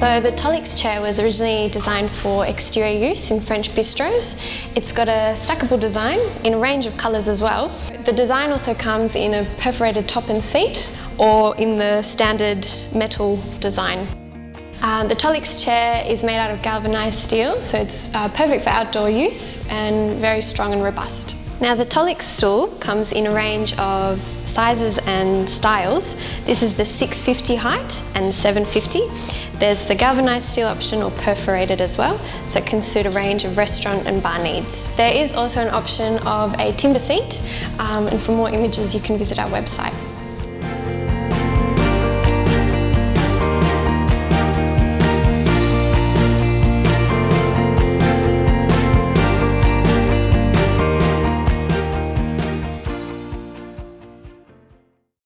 So the Tolix chair was originally designed for exterior use in French bistros. It's got a stackable design in a range of colours as well. The design also comes in a perforated top and seat or in the standard metal design. Um, the Tolix chair is made out of galvanised steel, so it's uh, perfect for outdoor use and very strong and robust. Now the Tolix stool comes in a range of sizes and styles. This is the 650 height and 750. There's the galvanised steel option or perforated as well, so it can suit a range of restaurant and bar needs. There is also an option of a timber seat, um, and for more images you can visit our website.